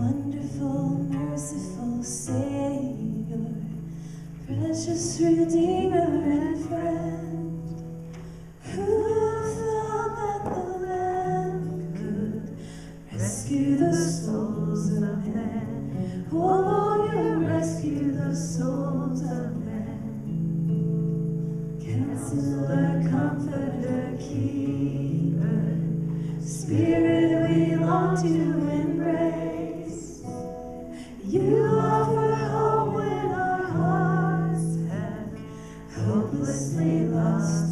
Wonderful, merciful Savior, precious Redeemer and friend, who thought that the Lamb could rescue the souls of men? Oh, you rescue the souls of men. Counselor, comforter, keeper, Spirit we long to. Hopelessly lost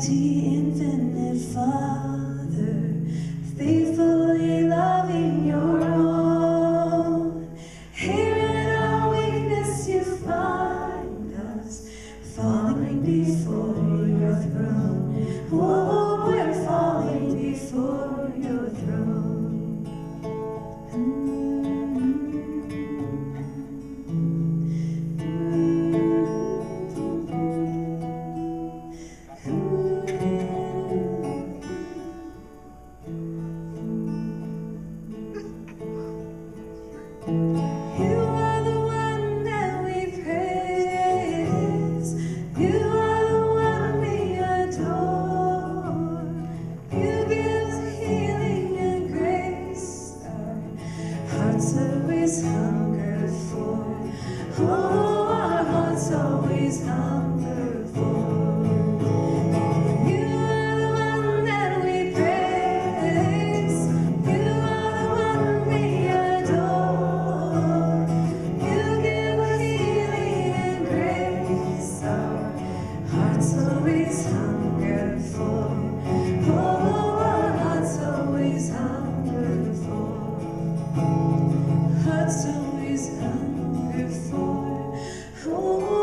Almighty infinite Father, faithfully loving your own. Here in our weakness you find us, falling before and grace. Hearts always hunger for Oh hearts always hunger for hearts always hunger before.